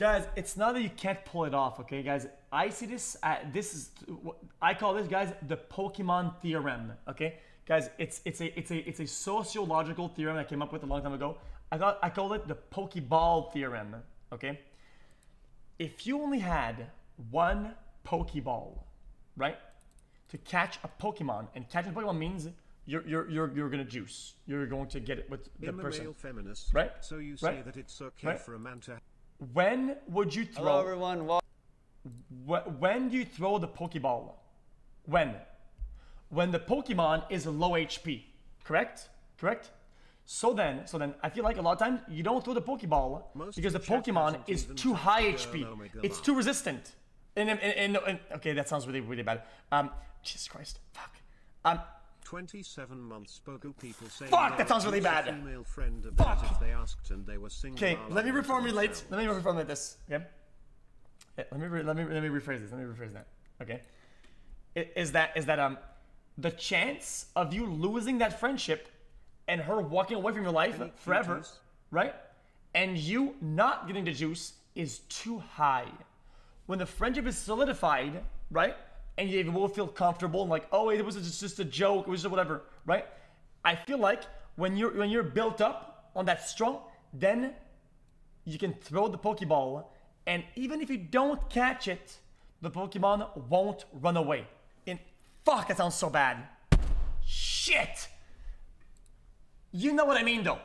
guys, it's not that you can't pull it off, okay, guys. I see this. Uh, this is I call this, guys, the Pokemon theorem. Okay, guys, it's it's a it's a it's a sociological theorem I came up with a long time ago. I thought I called it the Pokeball theorem. Okay, if you only had one Pokeball, right, to catch a Pokemon, and catching a Pokemon means you're you're you're, you're gonna juice. You're going to get it with the I'm person. male feminist, Right? So you say Right? that it's okay Right? for a man to When would you throw? Hello everyone. Wel- when do you throw the Pokeball? When? When the Pokemon is low HP. Correct? Correct? So then, so then, I feel like a lot of times you don't throw the Pokeball Most because the of the chat Pokemon is too touched high Girl HP. Omega It's too resistant. And, and, and, and- okay, that sounds really, really bad. Um, Jesus Christ, fuck. Um, 27 months Bogo people say Fuck, that sounds really bad. Female friend about Fuck. if they asked and they were single. Okay, let me reformulate. Let me reformulate this. Okay. Yeah, Let me re- let me let me rephrase this. Let me rephrase that. Okay. Is that is that um the chance of you losing that friendship and her walking away from your life forever, right? And you not getting the juice is too high. When the friendship is solidified, right? And you will feel comfortable and like, oh, it was just, just a joke, it was just whatever, right? I feel like when you're when you're built up on that strong, then you can throw the Pokeball, and even if you don't catch it, the Pokemon won't run away. And fuck, that sounds so bad. Shit. You know what I mean, though.